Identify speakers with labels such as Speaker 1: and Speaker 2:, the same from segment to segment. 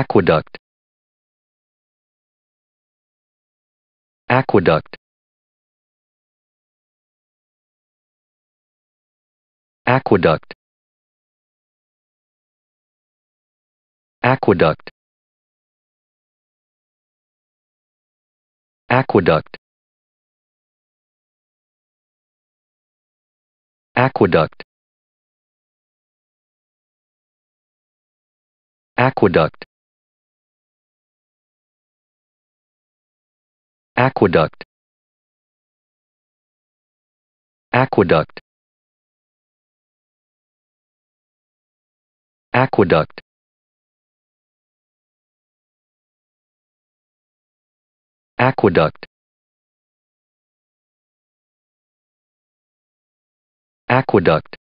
Speaker 1: aqueduct. Aqueduct. Aqueduct. Aqueduct. Aqueduct. Aqueduct. Aqueduct aqueduct. Aqueduct. Aqueduct. Aqueduct. Aqueduct.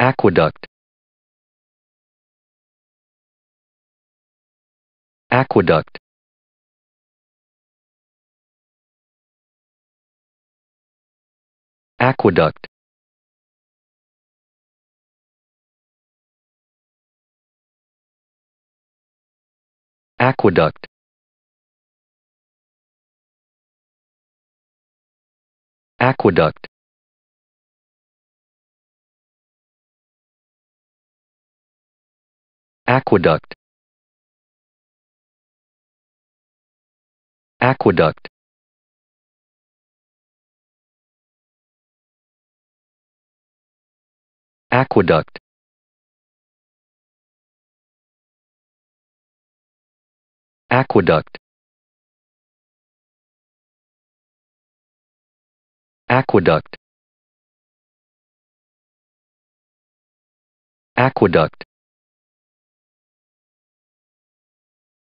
Speaker 1: Aqueduct aqueduct. Aqueduct. Aqueduct. Aqueduct. Aqueduct aqueduct. Aqueduct. Aqueduct. Aqueduct. Aqueduct.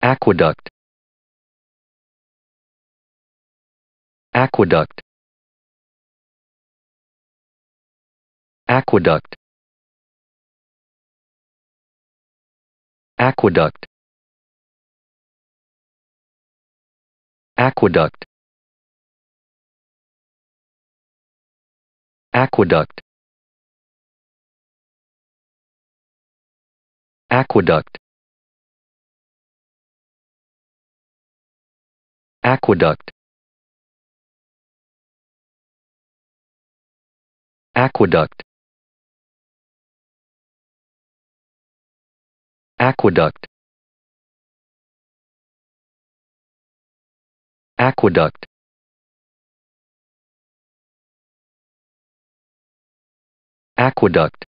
Speaker 1: Aqueduct aqueduct. Aqueduct. Aqueduct. Aqueduct. Aqueduct. Aqueduct. Aqueduct aqueduct. Aqueduct. Aqueduct. Aqueduct.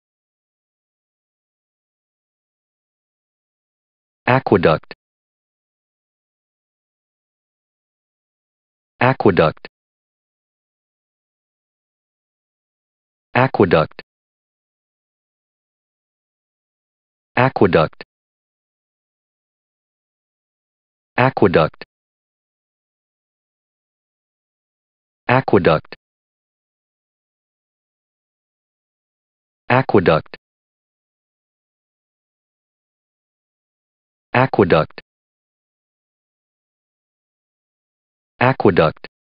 Speaker 1: Aqueduct. Aqueduct aqueduct. Aqueduct. Aqueduct. Aqueduct. Aqueduct. Aqueduct. Aqueduct